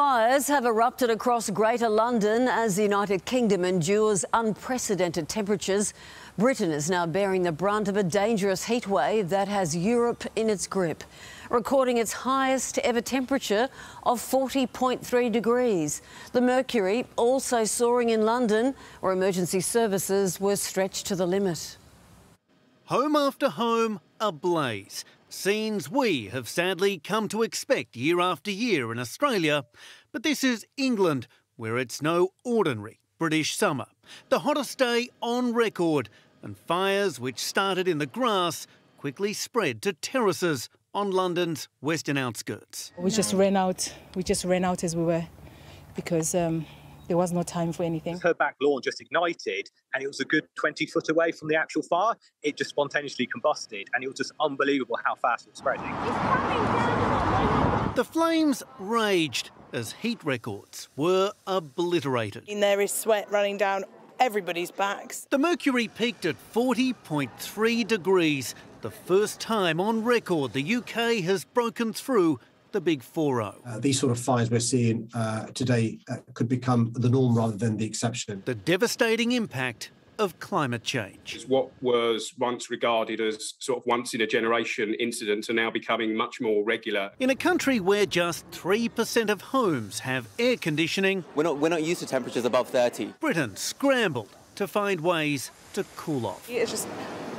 Fires have erupted across Greater London as the United Kingdom endures unprecedented temperatures. Britain is now bearing the brunt of a dangerous heat wave that has Europe in its grip, recording its highest ever temperature of 40.3 degrees. The mercury also soaring in London, where emergency services were stretched to the limit. Home after home ablaze. Scenes we have sadly come to expect year after year in Australia. But this is England, where it's no ordinary British summer. The hottest day on record, and fires which started in the grass quickly spread to terraces on London's western outskirts. We just ran out. We just ran out as we were because um, there was no time for anything. Her back lawn just ignited and it was a good 20 foot away from the actual fire. It just spontaneously combusted and it was just unbelievable how fast it was spreading. The flames raged as heat records were obliterated. And there is sweat running down everybody's backs. The mercury peaked at 40.3 degrees, the first time on record the UK has broken through the big 4 0. Uh, these sort of fires we're seeing uh, today uh, could become the norm rather than the exception. The devastating impact of climate change. What was once regarded as sort of once in a generation incidents are now becoming much more regular. In a country where just 3% of homes have air conditioning, we're not, we're not used to temperatures above 30. Britain scrambled to find ways to cool off. It's just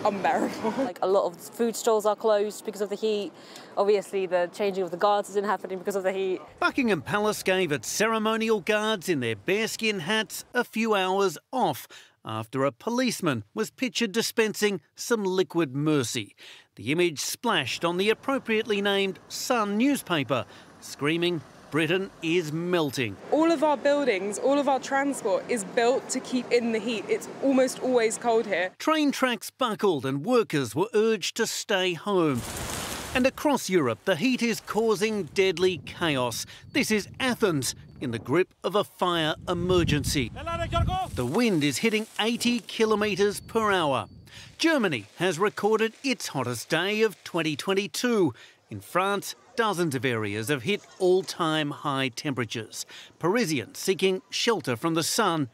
unbearable. Like a lot of food stalls are closed because of the heat. Obviously, the changing of the guards isn't happening because of the heat. Buckingham Palace gave its ceremonial guards in their bearskin hats a few hours off after a policeman was pictured dispensing some liquid mercy. The image splashed on the appropriately named Sun newspaper, screaming Britain is melting. All of our buildings, all of our transport is built to keep in the heat. It's almost always cold here. Train tracks buckled and workers were urged to stay home. And across Europe, the heat is causing deadly chaos. This is Athens in the grip of a fire emergency. The wind is hitting 80 kilometres per hour. Germany has recorded its hottest day of 2022. In France, dozens of areas have hit all time high temperatures. Parisians seeking shelter from the sun